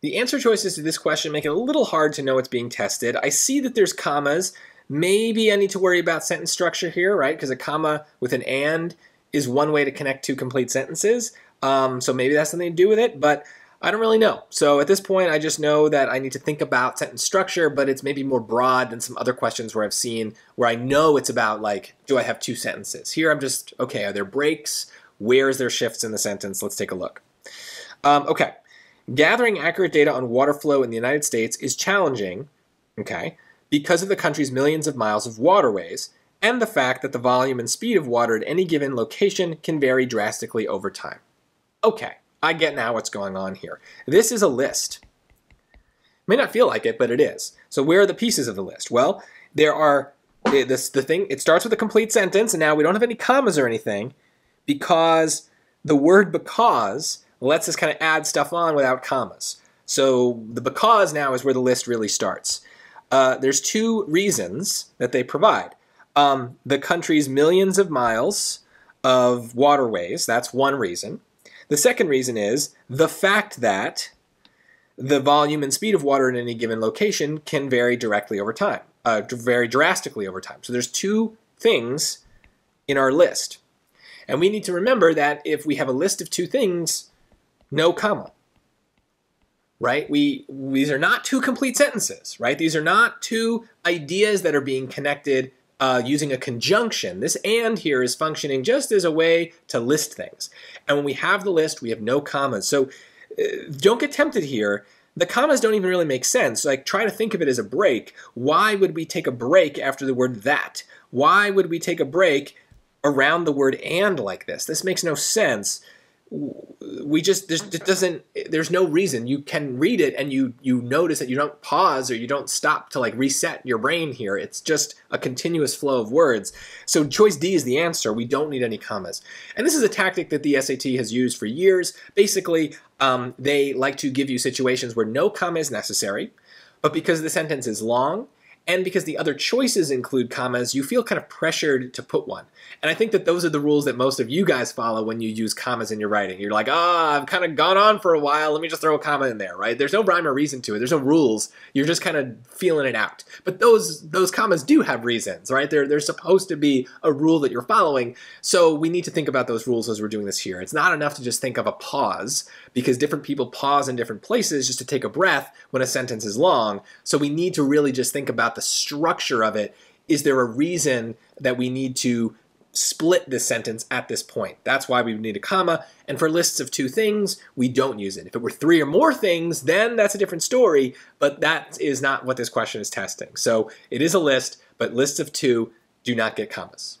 The answer choices to this question make it a little hard to know what's being tested. I see that there's commas. Maybe I need to worry about sentence structure here, right? Because a comma with an and is one way to connect two complete sentences. Um, so maybe that's something to do with it, but I don't really know. So at this point, I just know that I need to think about sentence structure, but it's maybe more broad than some other questions where I've seen where I know it's about like, do I have two sentences? Here I'm just, okay, are there breaks? Where is there shifts in the sentence? Let's take a look. Um, okay, gathering accurate data on water flow in the United States is challenging, okay, because of the country's millions of miles of waterways and the fact that the volume and speed of water at any given location can vary drastically over time. Okay, I get now what's going on here. This is a list. May not feel like it, but it is. So where are the pieces of the list? Well, there are eh, this the thing. It starts with a complete sentence, and now we don't have any commas or anything because the word because lets us just kind of add stuff on without commas. So the because now is where the list really starts. Uh, there's two reasons that they provide. Um, the country's millions of miles of waterways, that's one reason. The second reason is the fact that the volume and speed of water in any given location can vary directly over time, uh, vary drastically over time. So there's two things in our list. And we need to remember that if we have a list of two things, no comma. Right? We these are not two complete sentences, right? These are not two ideas that are being connected uh, using a conjunction. This and here is functioning just as a way to list things. And when we have the list, we have no commas. So uh, don't get tempted here. The commas don't even really make sense. Like try to think of it as a break. Why would we take a break after the word that? Why would we take a break around the word and like this? This makes no sense we just there's it doesn't there's no reason. You can read it and you you notice that you don't pause or you don't stop to like reset your brain here. It's just a continuous flow of words. So choice d is the answer. We don't need any commas. And this is a tactic that the SAT has used for years. Basically um, they like to give you situations where no comma is necessary but because the sentence is long and because the other choices include commas, you feel kind of pressured to put one. And I think that those are the rules that most of you guys follow when you use commas in your writing. You're like, ah, oh, I've kind of gone on for a while, let me just throw a comma in there, right? There's no rhyme or reason to it. There's no rules. You're just kind of feeling it out. But those those commas do have reasons, right? They're, they're supposed to be a rule that you're following. So we need to think about those rules as we're doing this here. It's not enough to just think of a pause because different people pause in different places just to take a breath when a sentence is long. So we need to really just think about the structure of it. Is there a reason that we need to split this sentence at this point? That's why we need a comma. And for lists of two things, we don't use it. If it were three or more things, then that's a different story, but that is not what this question is testing. So it is a list, but lists of two do not get commas.